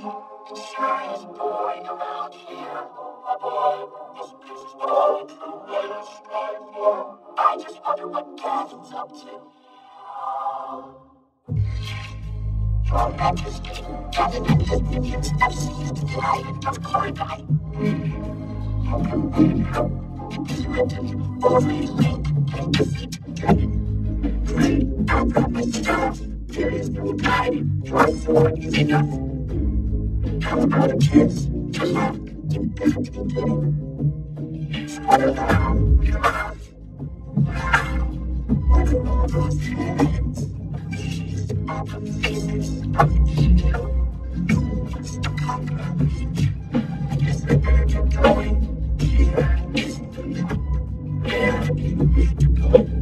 Strange boy around here. A I just wonder what Ganon's up to. From that Gavin and his minions have seized the life of Koridai. How can we help? Link defeat from the star, there is no time. More is enough has not chance to not get back together. It's all about love. Love. One of those hands, these are the faces of the hero who wants to conquer the urgent going? Here is the love. Where do you need to go?